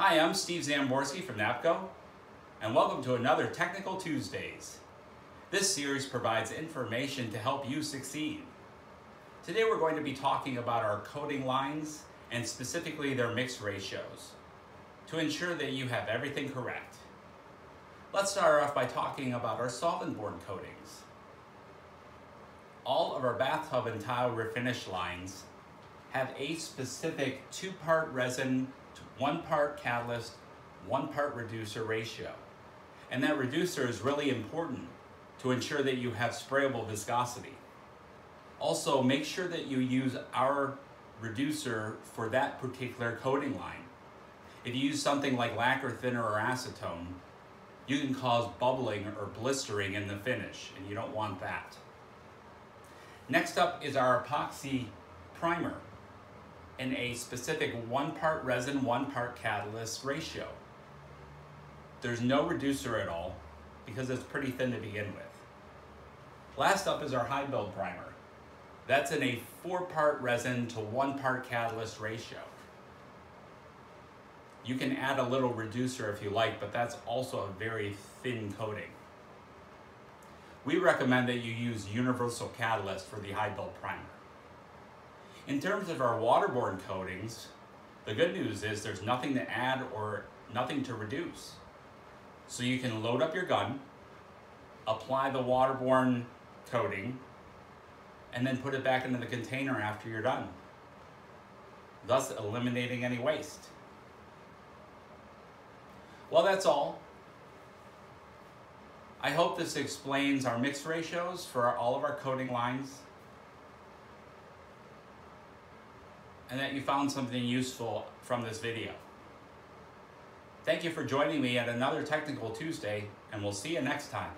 Hi, I'm Steve Zamborsky from NAPCO, and welcome to another Technical Tuesdays. This series provides information to help you succeed. Today we're going to be talking about our coating lines and specifically their mix ratios to ensure that you have everything correct. Let's start off by talking about our solvent-borne coatings. All of our bathtub and tile refinish lines have a specific two-part resin one part catalyst, one part reducer ratio. And that reducer is really important to ensure that you have sprayable viscosity. Also, make sure that you use our reducer for that particular coating line. If you use something like lacquer thinner or acetone, you can cause bubbling or blistering in the finish, and you don't want that. Next up is our epoxy primer in a specific one part resin, one part catalyst ratio. There's no reducer at all because it's pretty thin to begin with. Last up is our high build primer. That's in a four part resin to one part catalyst ratio. You can add a little reducer if you like, but that's also a very thin coating. We recommend that you use universal catalyst for the high build primer. In terms of our waterborne coatings, the good news is there's nothing to add or nothing to reduce. So you can load up your gun, apply the waterborne coating, and then put it back into the container after you're done, thus eliminating any waste. Well, that's all. I hope this explains our mix ratios for all of our coating lines and that you found something useful from this video. Thank you for joining me at another Technical Tuesday and we'll see you next time.